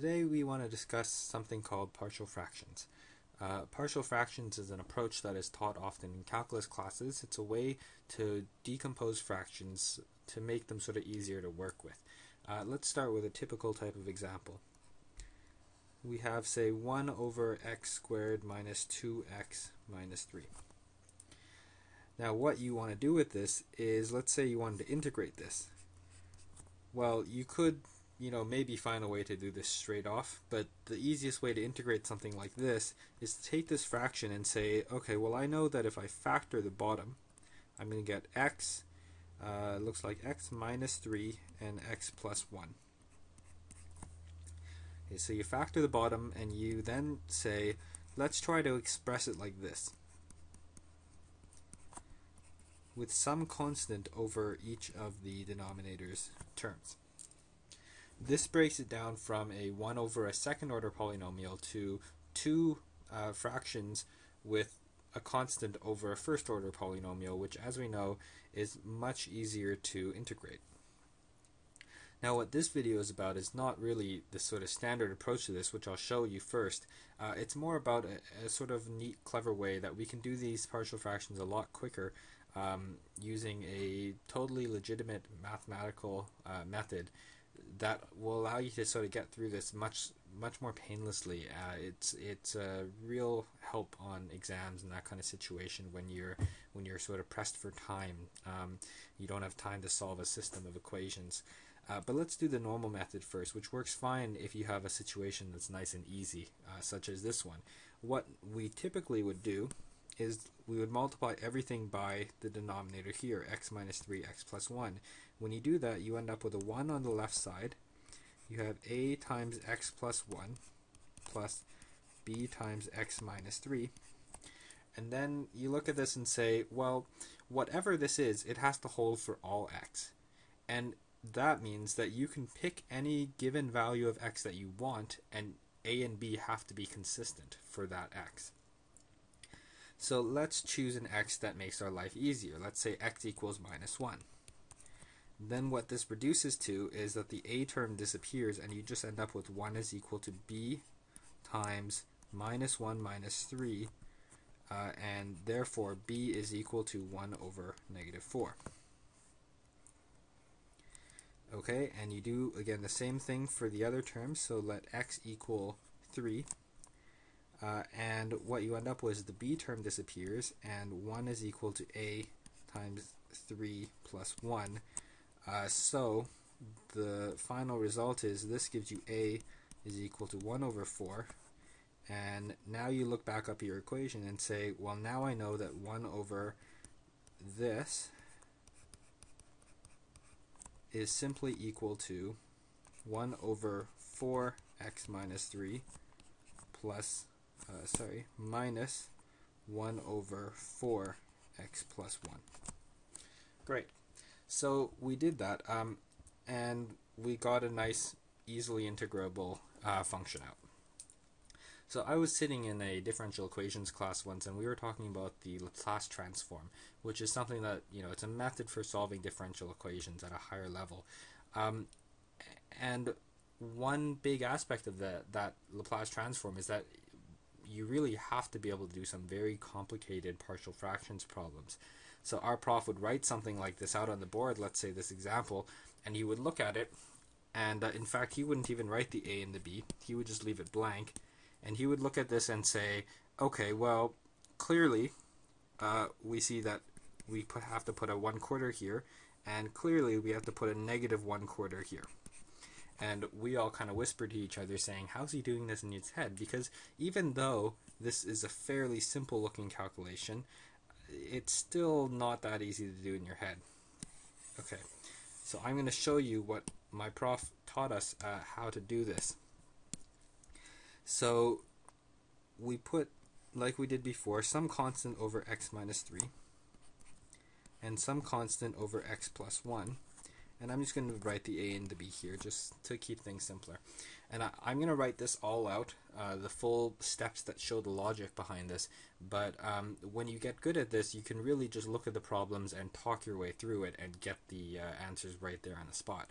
Today we want to discuss something called partial fractions. Uh, partial fractions is an approach that is taught often in calculus classes. It's a way to decompose fractions to make them sort of easier to work with. Uh, let's start with a typical type of example. We have, say, 1 over x squared minus 2x minus 3. Now what you want to do with this is, let's say you wanted to integrate this. Well, you could you know, maybe find a way to do this straight off, but the easiest way to integrate something like this is to take this fraction and say, okay, well, I know that if I factor the bottom, I'm going to get x, uh, looks like x minus 3 and x plus 1. Okay, so you factor the bottom and you then say, let's try to express it like this. With some constant over each of the denominator's terms. This breaks it down from a 1 over a second order polynomial to two uh, fractions with a constant over a first order polynomial, which as we know is much easier to integrate. Now what this video is about is not really the sort of standard approach to this, which I'll show you first. Uh, it's more about a, a, sort of neat, clever way that we can do these partial fractions a lot quicker um, using a totally legitimate mathematical uh, method that will allow you to sort of get through this much much more painlessly. Uh, it's it's a real help on exams and that kind of situation when you're when you're sort of pressed for time. Um, you don't have time to solve a system of equations. Uh, but let's do the normal method first, which works fine if you have a situation that's nice and easy, uh, such as this one. What we typically would do is we would multiply everything by the denominator here, x minus 3, x plus 1. When you do that, you end up with a 1 on the left side. You have a times x plus 1 plus b times x minus 3. And then you look at this and say, well, whatever this is, it has to hold for all x. And that means that you can pick any given value of x that you want, and a and b have to be consistent for that x. So let's choose an x that makes our life easier. Let's say x equals minus 1. Then what this reduces to is that the a term disappears and you just end up with 1 is equal to b times minus 1 minus 3 uh, and therefore b is equal to 1 over negative 4. Okay, and you do again the same thing for the other terms, so let x equal 3. Uh, and what you end up with is the b term disappears, and 1 is equal to a times 3 plus 1. Uh, so the final result is this gives you a is equal to 1 over 4. And now you look back up your equation and say, well, now I know that 1 over this is simply equal to 1 over 4x minus 3 plus, uh, sorry, minus 1 over 4x plus 1. Great. So we did that, um, and we got a nice, easily integrable uh, function out. So I was sitting in a differential equations class once, and we were talking about the Laplace transform, which is something that you know it's a method for solving differential equations at a higher level. Um, and one big aspect of the, that Laplace transform is that you really have to be able to do some very complicated partial fractions problems. So our prof would write something like this out on the board, let's say this example, and he would look at it, and uh, in fact, he wouldn't even write the A and the B. He would just leave it blank, and he would look at this and say, okay, well, clearly, uh, we see that we put, have to put a one quarter here, and clearly we have to put a negative one quarter here. And we all kind of whispered to each other, saying, How's he doing this in his head? Because even though this is a fairly simple looking calculation, it's still not that easy to do in your head. Okay, so I'm going to show you what my prof taught us uh, how to do this. So we put, like we did before, some constant over x minus 3 and some constant over x plus 1 and I'm just going to write the a and the b here just to keep things simpler. And I, am going to write this all out, uh, the full steps that show the logic behind this. But um, when you get good at this, you can really just look at the problems and talk your way through it and get the uh, answers right there on the spot.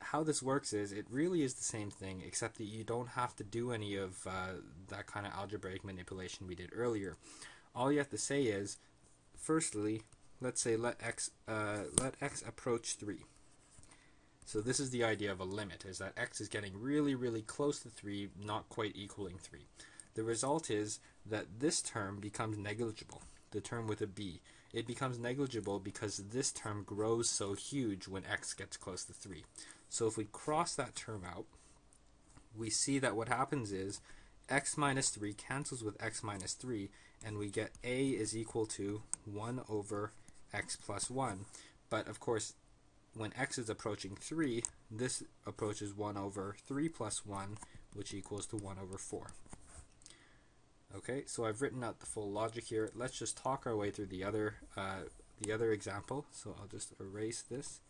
how this works is it really is the same thing, except that you don't have to do any of uh, that kind of algebraic manipulation we did earlier. All you have to say is, firstly, let's say let x uh, let x approach three. So this is the idea of a limit: is that x is getting really, really close to three, not quite equaling three. The result is that this term becomes negligible. The term with a b it becomes negligible because this term grows so huge when x gets close to 3. So if we cross that term out, we see that what happens is x minus 3 cancels with x minus 3, and we get a is equal to 1 over x plus 1. But of course, when x is approaching 3, this approaches 1 over 3 plus 1, which equals to 1 over 4. Okay, so I've written out the full logic here. Let's just talk our way through the other uh, the other example. So I'll just erase this.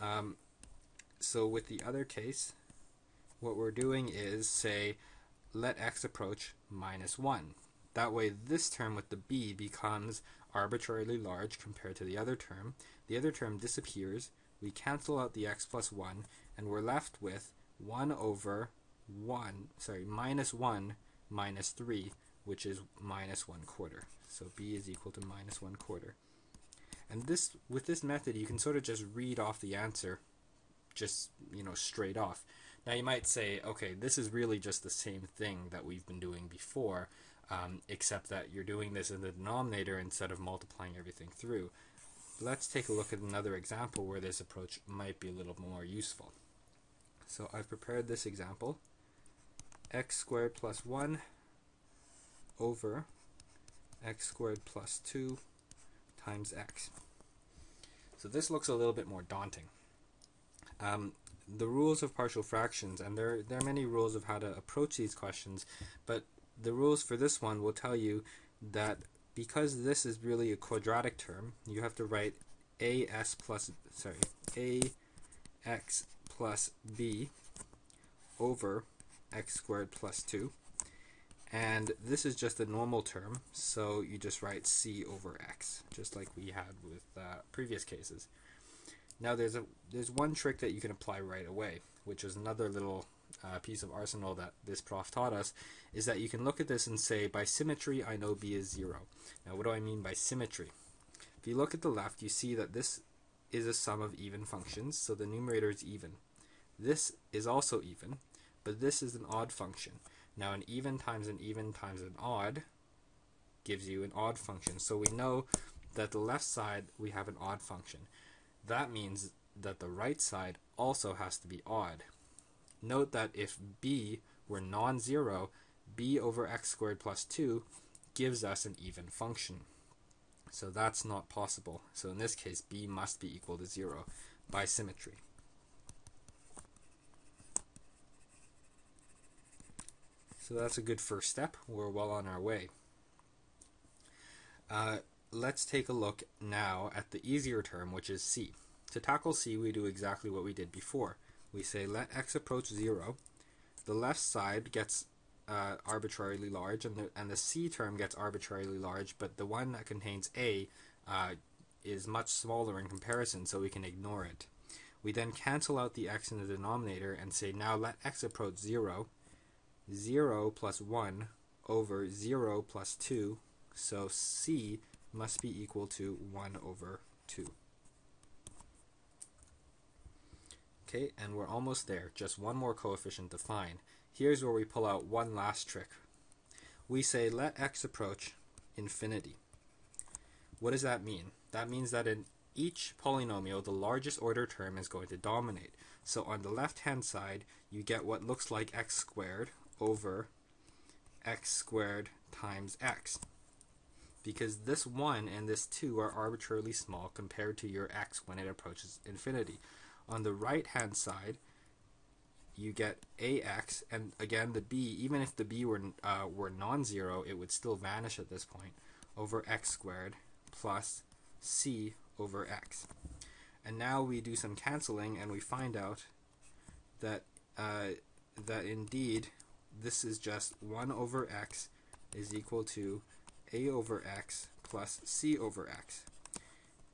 Um, so with the other case, what we're doing is say, let x approach minus 1. That way this term with the b becomes arbitrarily large compared to the other term. The other term disappears. We cancel out the x plus 1, and we're left with 1 over 1, sorry, minus 1 minus 3, which is minus 1 quarter. So b is equal to minus 1 quarter. And this, with this method, you can sort of just read off the answer just, you know, straight off. Now you might say, okay, this is really just the same thing that we've been doing before, um, except that you're doing this in the denominator instead of multiplying everything through. Let's take a look at another example where this approach might be a little more useful. So I've prepared this example. x squared plus 1 over x squared plus 2 times x. So this looks a little bit more daunting. Um, the rules of partial fractions, and there, there are many rules of how to approach these questions, but the rules for this one will tell you that because this is really a quadratic term, you have to write as plus, sorry, ax plus b over x squared plus 2 and this is just a normal term, so you just write c over x, just like we had with uh, previous cases. Now there's a there's one trick that you can apply right away, which is another little uh, piece of arsenal that this prof taught us, is that you can look at this and say, by symmetry, I know b is 0. Now what do I mean by symmetry? If you look at the left, you see that this is a sum of even functions, so the numerator is even. This is also even, but this is an odd function. Now an even times an even times an odd gives you an odd function. So we know that the left side we have an odd function. That means that the right side also has to be odd. Note that if b were non-zero, b over x squared plus 2 gives us an even function. So that's not possible. So in this case, b must be equal to 0 by symmetry. So that's a good first step. We're well on our way. Uh, let's take a look now at the easier term, which is c. To tackle c, we do exactly what we did before. We say let x approach 0. The left side gets uh, arbitrarily large, and the, and the c term gets arbitrarily large, but the one that contains a uh, is much smaller in comparison, so we can ignore it. We then cancel out the x in the denominator and say now let x approach 0 0 plus 1 over 0 plus 2, so c must be equal to 1 over 2. Okay, and we're almost there. Just one more coefficient to find. Here's where we pull out one last trick. We say let x approach infinity. What does that mean? That means that in each polynomial, the largest order term is going to dominate. So on the left-hand side, you get what looks like x squared, over x squared times x. Because this 1 and this 2 are arbitrarily small compared to your x when it approaches infinity. On the right hand side, you get ax, and again the b, even if the b were, uh, were non-zero, it would still vanish at this point, over x squared plus c over x. And now we do some canceling and we find out that uh, that indeed this is just 1 over x is equal to a over x plus c over x.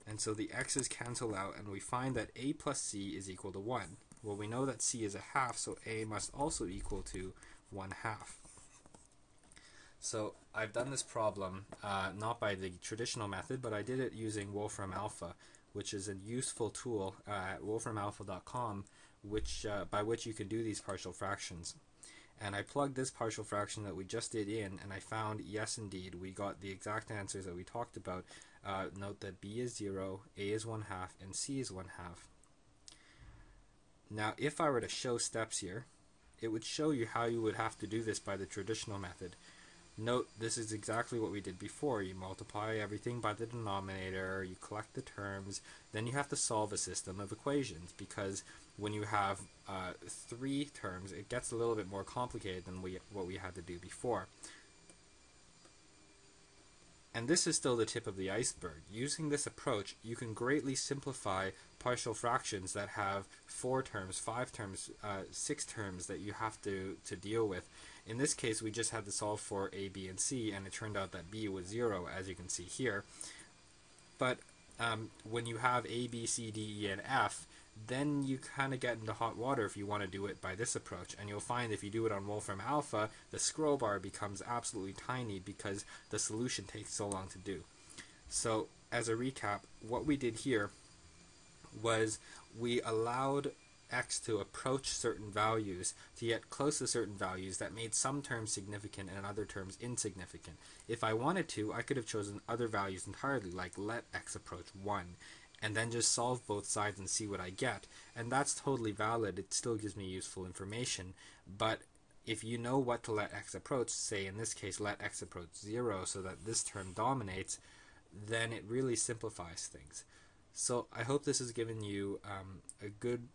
And so the x's cancel out, and we find that a plus c is equal to 1, Well, we know that c is a half, so a must also equal to 1 half. So I've done this problem uh, not by the traditional method, but I did it using Wolfram Alpha, which is a useful tool uh, at wolframalpha.com, which uh, by which you can do these partial fractions. And I plugged this partial fraction that we just did in, and I found, yes, indeed, we got the exact answers that we talked about. Uh, note that b is 0, a is 1 half, and c is 1 half. Now, if I were to show steps here, it would show you how you would have to do this by the traditional method. Note, this is exactly what we did before. You multiply everything by the denominator, you collect the terms, then you have to solve a system of equations because when you have uh, three terms, it gets a little bit more complicated than we, what we had to do before. And this is still the tip of the iceberg. Using this approach, you can greatly simplify partial fractions that have four terms, five terms, uh, six terms that you have to, to deal with. In this case, we just had to solve for a, b, and c, and it turned out that b was 0, as you can see here. But um, when you have a, b, c, d, e, and f, then you kind of get into hot water if you want to do it by this approach. And you'll find if you do it on Wolfram Alpha, the scroll bar becomes absolutely tiny because the solution takes so long to do. So, as a recap, what we did here was we allowed x to approach certain values to get close to certain values that made some terms significant and other terms insignificant. If I wanted to, I could have chosen other values entirely, like let x approach 1, and then just solve both sides and see what I get. And that's totally valid. It still gives me useful information. But if you know what to let x approach, say in this case let x approach 0 so that this term dominates, then it really simplifies things. So I hope this has given you um, a good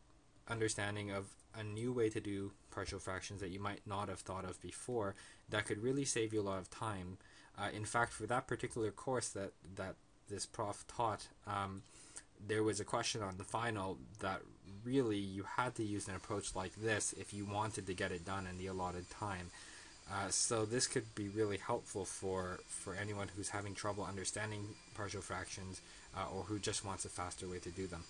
understanding of a new way to do partial fractions that you might not have thought of before that could really save you a lot of time. Uh, in fact, for that particular course that, that this prof taught, um, there was a question on the final that really you had to use an approach like this if you wanted to get it done in the allotted time. Uh, so this could be really helpful for, for anyone who's having trouble understanding partial fractions uh, or who just wants a faster way to do them.